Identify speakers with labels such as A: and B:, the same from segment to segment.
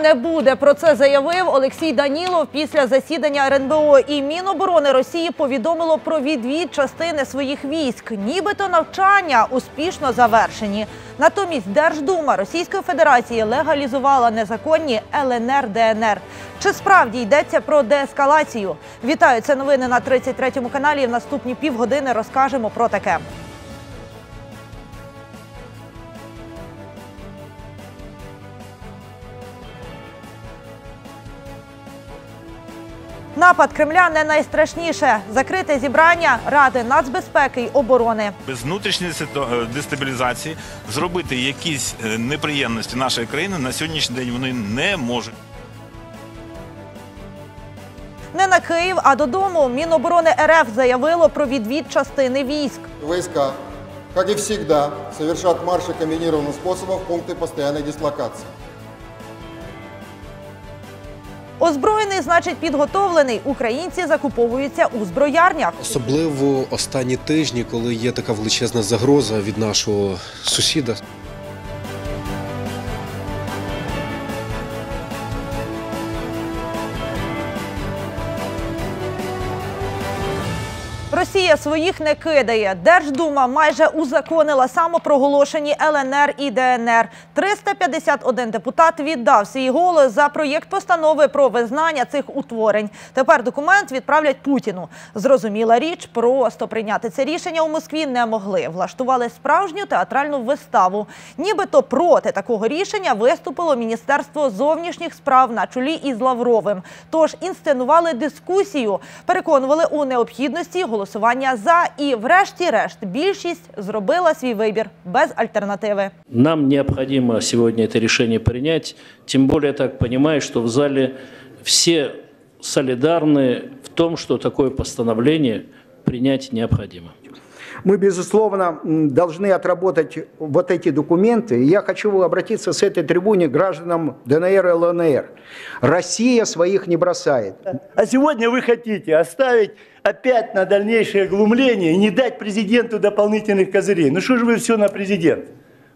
A: не буде. Про це заявив Олексій Данілов після засідання РНБО. І Міноборони Росії повідомило про відвід частини своїх військ. Нібито навчання успішно завершені. Натомість Держдума Російської Федерації легалізувала незаконні ЛНР ДНР. Чи справді йдеться про деескалацію? Вітаю, це новини на 33-му каналі. В наступні півгодини розкажемо про таке. Напад Кремля не найстрашніше. Закрите зібрання Ради нацбезпеки й оборони.
B: без внутрішньої е, дестабілізації зробити якісь е, неприємності нашої країни на сьогоднішній день вони не можуть.
A: Не на Київ, а додому. Міноборони РФ заявило про відвід частини військ.
C: Войска, как и всегда, совершат марши комбинированным способом в пункты постоянной дислокации.
A: Озброєний, значить, підготовлений. Українці закуповуються у зброярнях.
D: Особливо останні тижні, коли є така величезна загроза від нашого сусіда.
A: Росія своїх не кидає. Держдума майже узаконила самопроголошені ЛНР і ДНР. 351 депутат віддав свій голос за проєкт постанови про визнання цих утворень. Тепер документ відправлять Путіну. Зрозуміла річ, просто прийняти це рішення у Москві не могли. Влаштували справжню театральну виставу. Нібито проти такого рішення виступило Міністерство зовнішніх справ на чолі із Лавровим. Тож інсценували дискусію, переконували у необхідності голосування за і, врешті-решт, більшість зробила свій вибір без альтернативи.
E: Нам необхідно сьогодні це рішення прийняти. Тим більше я так розумію, що в залі всі солідарні в тому, що такое постановлення прийняти необходимо.
F: Мы, безусловно, должны отработать вот эти документы. Я хочу обратиться с этой трибуны к гражданам ДНР и ЛНР. Россия своих не бросает.
G: А сегодня вы хотите оставить опять на дальнейшее глумление и не дать президенту дополнительных козырей. Ну что же вы все на президента?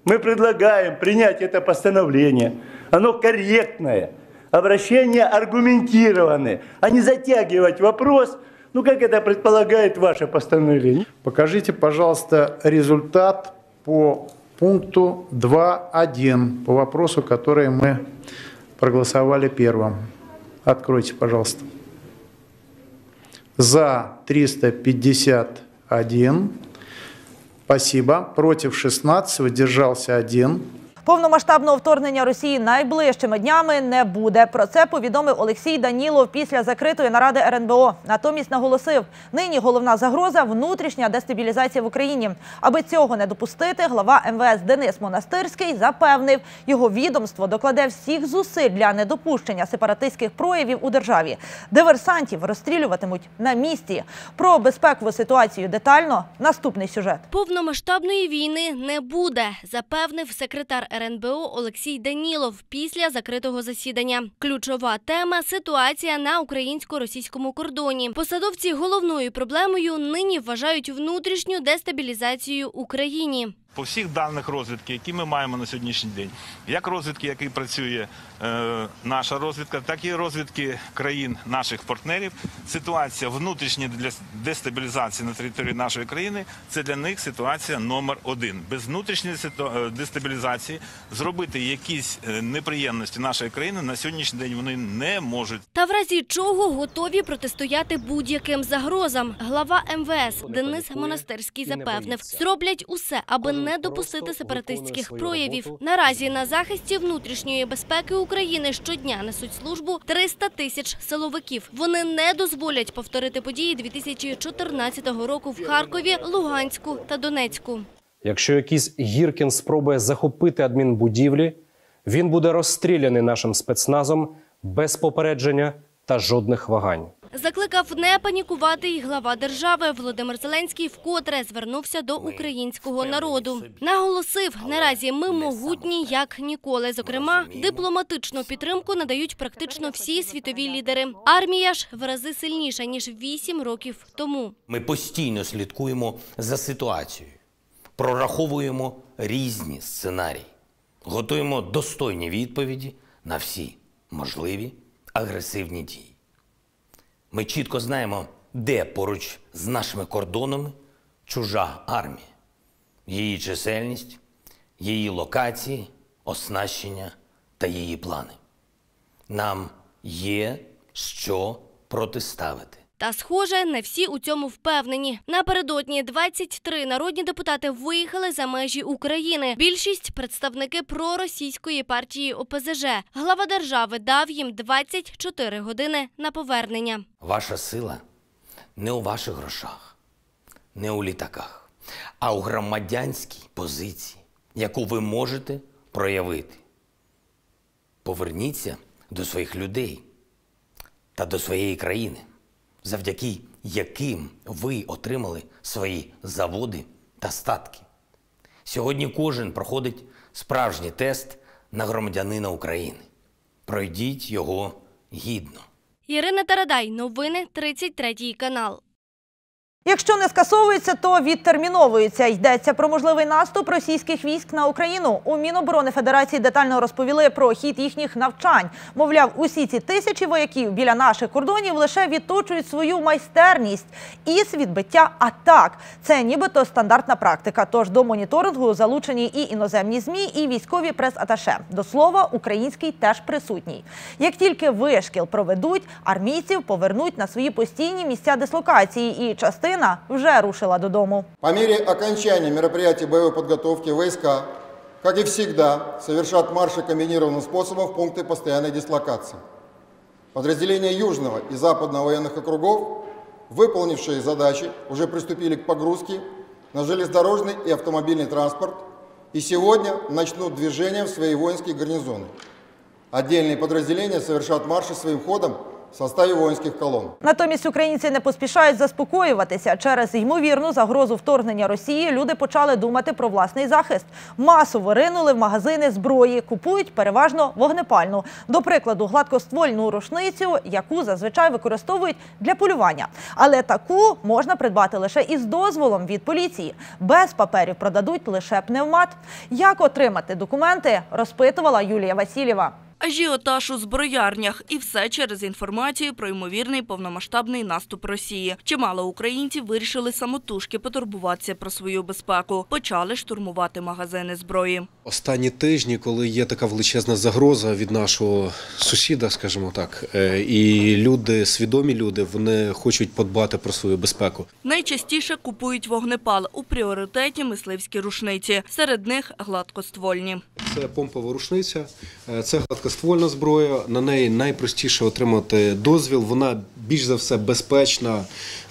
G: Мы предлагаем принять это постановление. Оно корректное, обращение аргументированное, а не затягивать вопрос, ну как это предполагает ваше постановление.
H: Покажите, пожалуйста, результат по пункту 2.1, по вопросу, который мы проголосовали первым. Откройте, пожалуйста. За 351. Спасибо. Против 16. Выдержался 1.
A: Повномасштабного вторгнення Росії найближчими днями не буде. Про це повідомив Олексій Данілов після закритої наради РНБО. Натомість наголосив, нині головна загроза внутрішня дестабілізація в Україні. Аби цього не допустити, глава МВС Денис Монастирський запевнив, його відомство докладе всіх зусиль для недопущення сепаратистських проявів у державі. Диверсантів розстрілюватимуть на місці. Про безпекову ситуацію детально наступний сюжет.
I: Повномасштабної війни не буде, запевнив секретар РНБО Олексій Данілов після закритого засідання. Ключова тема ситуація на українсько-російському кордоні. Посадовці головною проблемою нині вважають внутрішню дестабілізацію Україні.
B: По всіх даних розвідки, які ми маємо на сьогоднішній день, як розвідки, який працює е, наша розвідка, так і розвідки країн наших партнерів. Ситуація внутрішньої для дестабілізації на території нашої країни це для них ситуація номер один. Без внутрішньої е, дестабілізації зробити якісь е, неприємності нашої країни на сьогоднішній день вони не можуть.
I: Та в разі чого готові протистояти будь-яким загрозам. Глава МВС Денис Монастирський запевнив, зроблять усе, аби не допустити сепаратистських проявів. Наразі на захисті внутрішньої безпеки України щодня несуть службу 300 тисяч силовиків. Вони не дозволять повторити події 2014 року в Харкові, Луганську та Донецьку.
J: Якщо якийсь Гіркін спробує захопити адмінбудівлі, він буде розстріляний нашим спецназом без попередження та жодних вагань.
I: Закликав не панікувати і глава держави Володимир Зеленський вкотре звернувся до українського народу. Наголосив, наразі ми могутні як ніколи. Зокрема, дипломатичну підтримку надають практично всі світові лідери. Армія ж в рази сильніша ніж вісім років тому.
K: Ми постійно слідкуємо за ситуацією, прораховуємо різні сценарії, готуємо достойні відповіді на всі можливі агресивні дії. Ми чітко знаємо, де поруч з нашими кордонами чужа армія, її чисельність, її локації, оснащення та її плани. Нам є що протиставити.
I: Та, схоже, не всі у цьому впевнені. Напередодні 23 народні депутати виїхали за межі України. Більшість представники проросійської партії ОПЗЖ. Глава держави дав їм 24 години на повернення.
K: Ваша сила не у ваших грошах, не у літаках, а у громадянській позиції, яку ви можете проявити. Поверніться до своїх людей та до своєї країни, завдяки яким ви отримали свої заводи та статки. Сьогодні кожен проходить справжній тест на громадянина України. Пройдіть його гідно.
I: Ірина Тарадай, новини 33 канал.
A: Якщо не скасовується, то відтерміновується. Йдеться про можливий наступ російських військ на Україну. У Міноборони Федерації детально розповіли про хід їхніх навчань. Мовляв, усі ці тисячі вояків біля наших кордонів лише відточують свою майстерність із відбиття атак. Це нібито стандартна практика. Тож до моніторингу залучені і іноземні змі, і військові прес-аташе. До слова, український теж присутній. Як тільки вишкіл проведуть, армійців повернуть на свої постійні місця дислокації, і частина вже рушила додому.
C: По мере окончания мероприятий боевой подготовки войска, как и всегда, совершат марши комбинированным способом в пункты постоянной дислокации. Подразделения Южного и Западного военных округов, выполнившие задачи, уже приступили к погрузке на железнодорожный и автомобильный транспорт и сегодня начнут движение в свои воинские гарнизоны. Отдельные подразделения совершат марши своим ходом в составе воинских колонн.
A: Натомість українці не поспішають заспокоюватися. Через ймовірну загрозу вторгнення Росії люди почали думати про власний захист. Масово ринули в магазини зброї, купують переважно вогнепальну. До прикладу, гладкоствольну рушницю, яку зазвичай використовують для полювання. Але таку можна придбати лише із дозволом від поліції. Без паперів продадуть лише пневмат. Як отримати документи, розпитувала Юлія Васильєва.
L: Ажіотаж у зброярнях і все через інформацію про ймовірний повномасштабний наступ Росії. Чимало українців вирішили самотужки потурбуватися про свою безпеку. Почали штурмувати магазини зброї.
D: Останні тижні, коли є така величезна загроза від нашого сусіда, скажімо так, е, і люди, свідомі люди, вони хочуть подбати про свою безпеку.
L: Найчастіше купують вогнепал у пріоритеті мисливські рушниці. Серед них гладкоствольні.
D: Це помпова рушниця, е, це гладкоствольна зброя. На неї найпростіше отримати дозвіл. Вона більш за все безпечна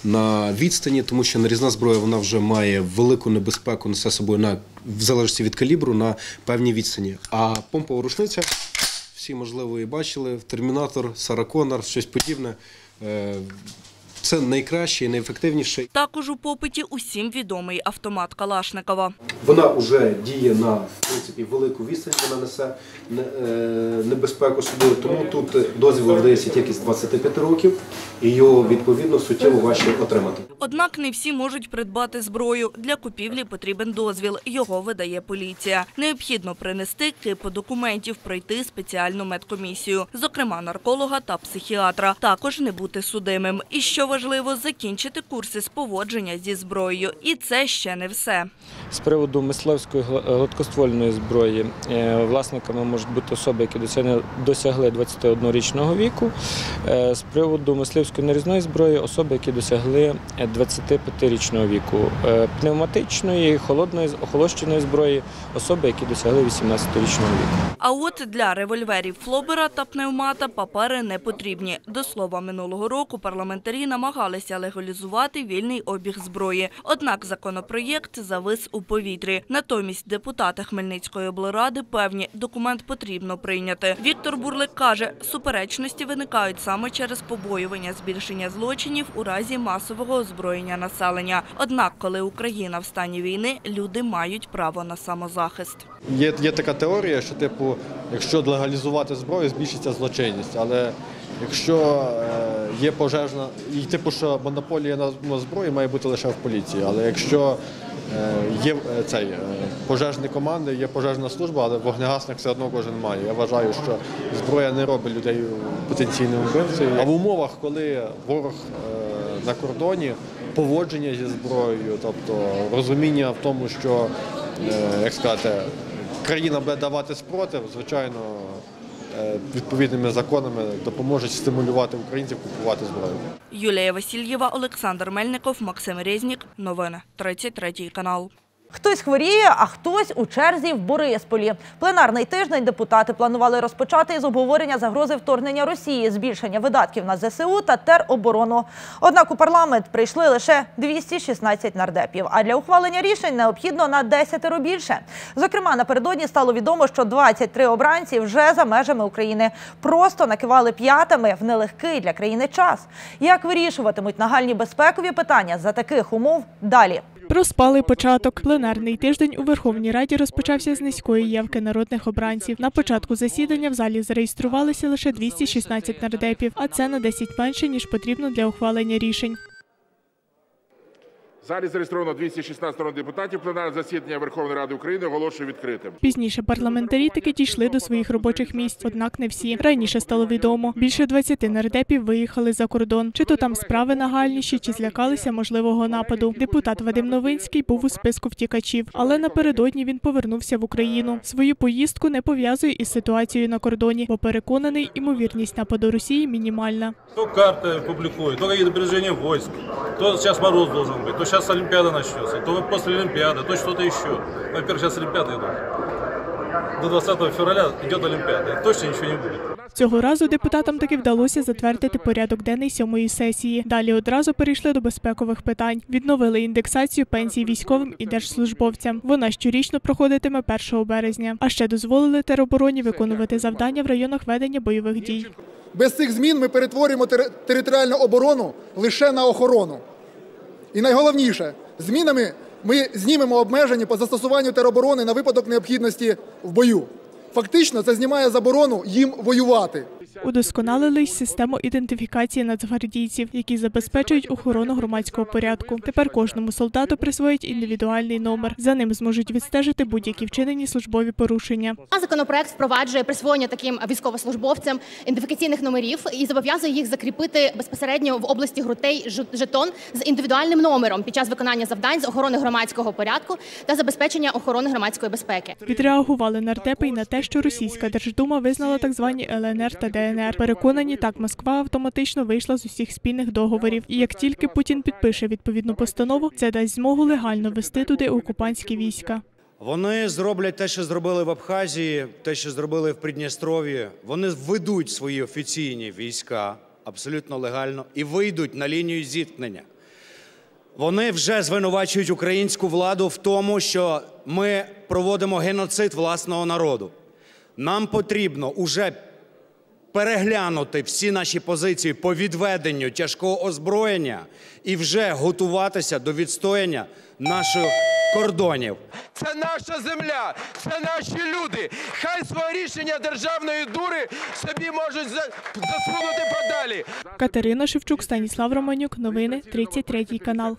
D: на відстані, тому що нарізна зброя вона вже має велику небезпеку, несе собою на в залежності від калібру на певній відстані. А помпова рушниця, всі можливо і бачили, термінатор, Сараконар, щось подібне. Це найкраще і найефективніше.
L: Також у попиті усім відомий автомат Калашникова.
D: Вона вже діє на в принципі велику відстань, вона несе е, небезпеку собою. Тому тут дозвіл видається тільки з 25 років, і його відповідно суттєво важче отримати.
L: Однак не всі можуть придбати зброю. Для купівлі потрібен дозвіл. Його видає поліція. Необхідно принести кипу документів, пройти спеціальну медкомісію, зокрема нарколога та психіатра. Також не бути судимим. І що важливо, закінчити курси з поводження зі зброєю. І це ще не все.
M: З приводу мисливської гладкоствольної зброї е, власниками можуть бути особи, які досягли- досягли 21-річного віку. Е, З приводу мисливської нарізної зброї особи, які досягли е, 25-річного віку. Е, Пневматичної, холодної, охолощеної зброї особи, які досягли 18-річного віку.
L: А от для револьверів Флобера та пневмата папери не потрібні. До слова, минулого року парламентарі намагалися легалізувати вільний обіг зброї. Однак законопроєкт завис у повітрі. Натомість депутати Хмельницької облради певні, документ потрібно прийняти. Віктор Бурлик каже, суперечності виникають саме через побоювання збільшення злочинів у разі масового озброєння населення. Однак, коли Україна в стані війни, люди мають право на самозахист.
N: Є, є така теорія, що типу, якщо легалізувати зброю, збільшиться злочинність. Але якщо е, є пожежна, і типу, що монополія на, зброю має бути лише в поліції. Але якщо е, є е, цей пожежні команди, є пожежна служба, але вогнегасник все одно кожен має. Я вважаю, що зброя не робить людей потенційними вбивцею. А в умовах, коли ворог на кордоні, поводження зі зброєю, тобто розуміння в тому, що як сказати, країна буде давати спротив, звичайно, відповідними законами допоможуть стимулювати українців купувати зброю.
L: Юлія Васильєва, Олександр Мельников, Максим Резнік. Новини 33 канал.
A: Хтось хворіє, а хтось у черзі в Борисполі. Пленарний тиждень депутати планували розпочати із обговорення загрози вторгнення Росії, збільшення видатків на ЗСУ та тероборону. Однак у парламент прийшли лише 216 нардепів. А для ухвалення рішень необхідно на 10 більше. Зокрема, напередодні стало відомо, що 23 обранці вже за межами України просто накивали п'ятами в нелегкий для країни час. Як вирішуватимуть нагальні безпекові питання за таких умов далі?
O: Проспали початок. Пленарний тиждень у Верховній Раді розпочався з низької явки народних обранців. На початку засідання в залі зареєструвалися лише 216 нардепів, а це на 10 менше ніж потрібно для ухвалення рішень.
P: В залі зареєстровано 216 народних депутатів. Пленарне засідання Верховної Ради України оголошую відкритим.
O: Пізніше парламентарі таки дійшли до своїх робочих місць, однак не всі. Раніше стало відомо. Більше 20 нардепів виїхали за кордон. Чи то там справи нагальніші, чи злякалися можливого нападу. Депутат Вадим Новинський був у списку втікачів, але напередодні він повернувся в Україну. Свою поїздку не пов'язує із ситуацією на кордоні, бо переконаний, імовірність нападу Росії мінімальна.
Q: То карты публикуют, то какие-то передвижения войск, то сейчас мороз должен быть, то сейчас Олимпиада начнется, то после Олимпиады, то что-то еще. Во-первых, сейчас Олимпиада идут. До 20 февраля идет Олимпиада, и точно ничего не будет.
O: Цього разу депутатам таки вдалося затвердити порядок денний сьомої сесії. Далі одразу перейшли до безпекових питань. Відновили індексацію пенсій військовим і держслужбовцям. Вона щорічно проходитиме 1 березня. А ще дозволили теробороні виконувати завдання в районах ведення бойових дій.
R: Без цих змін ми перетворюємо тери- територіальну оборону лише на охорону. І найголовніше, змінами ми знімемо обмеження по застосуванню тероборони на випадок необхідності в бою. Фактично, це знімає заборону їм воювати.
O: Удосконалили систему ідентифікації нацгвардійців, які забезпечують охорону громадського порядку. Тепер кожному солдату присвоїть індивідуальний номер. За ним зможуть відстежити будь-які вчинені службові порушення.
S: А Законопроект впроваджує присвоєння таким військовослужбовцям ідентифікаційних номерів і зобов'язує їх закріпити безпосередньо в області грудей жетон з індивідуальним номером під час виконання завдань з охорони громадського порядку та забезпечення охорони громадської безпеки.
O: Відреагували нардепи й на те, що російська держдума визнала так звані ЛНР та ДНР. Переконані, так Москва автоматично вийшла з усіх спільних договорів. І як тільки Путін підпише відповідну постанову, це дасть змогу легально вести туди окупантські війська.
T: Вони зроблять те, що зробили в Абхазії, те, що зробили в Придністров'ї. Вони введуть свої офіційні війська абсолютно легально і вийдуть на лінію зіткнення. Вони вже звинувачують українську владу в тому, що ми проводимо геноцид власного народу. Нам потрібно уже переглянути всі наші позиції по відведенню тяжкого озброєння і вже готуватися до відстояння наших кордонів.
U: Це наша земля, це наші люди. Хай своє рішення державної дури собі можуть за- засунути подалі.
O: Катерина Шевчук, Станіслав Романюк. Новини 33 канал.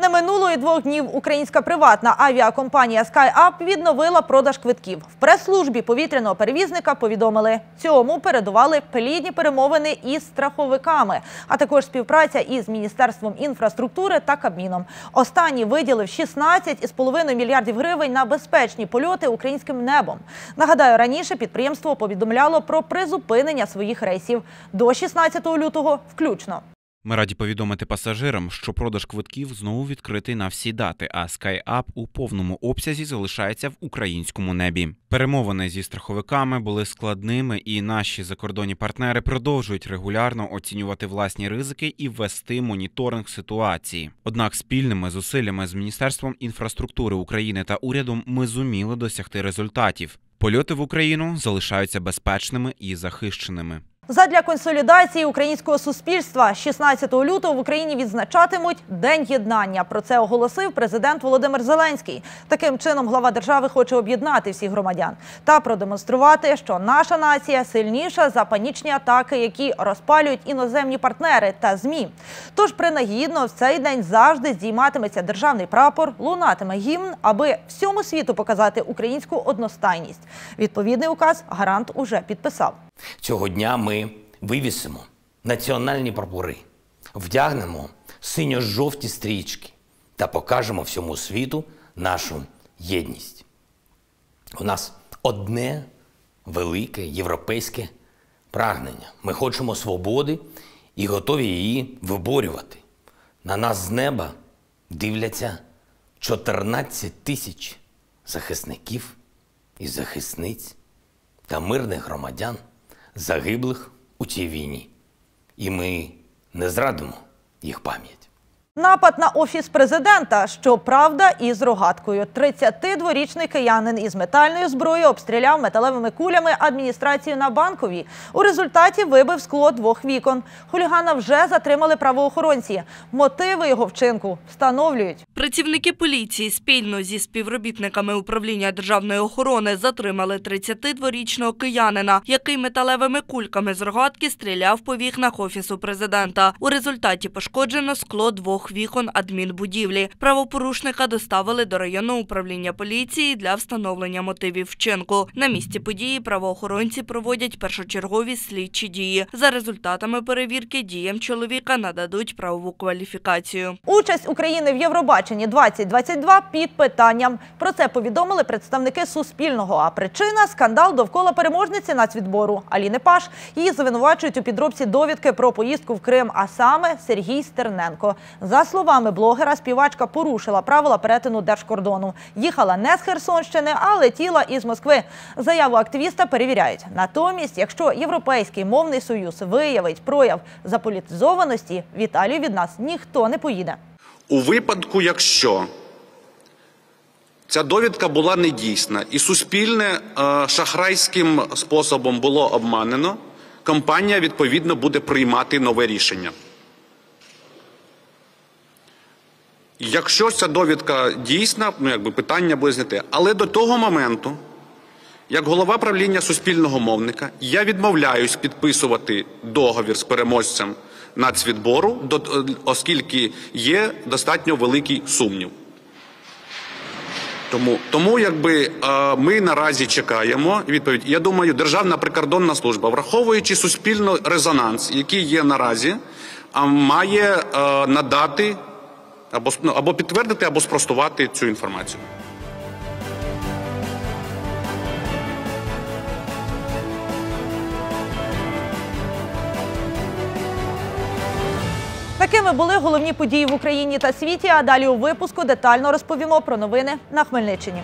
A: Не минуло і двох днів українська приватна авіакомпанія SkyUp відновила продаж квитків. В прес-службі повітряного перевізника повідомили, цьому передували плідні перемовини із страховиками, а також співпраця із Міністерством інфраструктури та Кабміном. Останній виділив 16,5 мільярдів гривень на безпечні польоти українським небом. Нагадаю, раніше підприємство повідомляло про призупинення своїх рейсів до 16 лютого включно.
V: Ми раді повідомити пасажирам, що продаж квитків знову відкритий на всі дати, а SkyUp у повному обсязі залишається в українському небі. Перемовини зі страховиками були складними, і наші закордонні партнери продовжують регулярно оцінювати власні ризики і вести моніторинг ситуації. Однак спільними зусиллями з Міністерством інфраструктури України та урядом ми зуміли досягти результатів. Польоти в Україну залишаються безпечними і захищеними.
A: Задля консолідації українського суспільства 16 лютого в Україні відзначатимуть День єднання. Про це оголосив президент Володимир Зеленський. Таким чином глава держави хоче об'єднати всіх громадян та продемонструвати, що наша нація сильніша за панічні атаки, які розпалюють іноземні партнери та змі. Тож принагідно в цей день завжди здійматиметься державний прапор, лунатиме гімн, аби всьому світу показати українську одностайність. Відповідний указ гарант уже підписав.
K: Цього дня ми вивісимо національні прапори, вдягнемо синьо-жовті стрічки та покажемо всьому світу нашу єдність. У нас одне велике європейське прагнення. Ми хочемо свободи і готові її виборювати. На нас з неба дивляться 14 тисяч захисників і захисниць та мирних громадян, загиблих у цій війні. І ми не зрадимо їх пам'ять.
A: Напад на офіс президента, щоправда, із рогаткою. 32-річний киянин із метальною зброєю обстріляв металевими кулями адміністрацію на банковій. У результаті вибив скло двох вікон. Хулігана вже затримали правоохоронці. Мотиви його вчинку встановлюють.
L: Працівники поліції спільно зі співробітниками управління державної охорони затримали 32-річного киянина, який металевими кульками з рогатки стріляв по вікнах офісу президента. У результаті пошкоджено скло двох вікон адмінбудівлі. Правопорушника доставили до районного управління поліції для встановлення мотивів вчинку. На місці події правоохоронці проводять першочергові слідчі дії. За результатами перевірки діям чоловіка нададуть правову кваліфікацію.
A: Участь України в Євробаченні 2022 під питанням. Про це повідомили представники Суспільного. А причина – скандал довкола переможниці нацвідбору Аліни Паш. Її звинувачують у підробці довідки про поїздку в Крим, а саме Сергій Стерненко. За словами блогера, співачка порушила правила перетину держкордону. Їхала не з Херсонщини, а летіла із Москви. Заяву активіста перевіряють. Натомість, якщо Європейський мовний союз виявить прояв заполітизованості, в Італію від нас ніхто не поїде.
W: У випадку, якщо ця довідка була недійсна і суспільне е, шахрайським способом було обманено, компанія відповідно буде приймати нове рішення. Якщо ця довідка дійсна, ну якби питання буде зняте. Але до того моменту, як голова правління суспільного мовника, я відмовляюсь підписувати договір з переможцем нацвідбору, оскільки є достатньо великий сумнів. Тому, тому якби е, ми наразі чекаємо відповідь. Я думаю, Державна прикордонна служба, враховуючи суспільний резонанс, який є наразі, має е, надати або, ну, або підтвердити, або спростувати цю інформацію.
A: Такими були головні події в Україні та світі. А далі у випуску детально розповімо про новини на Хмельниччині.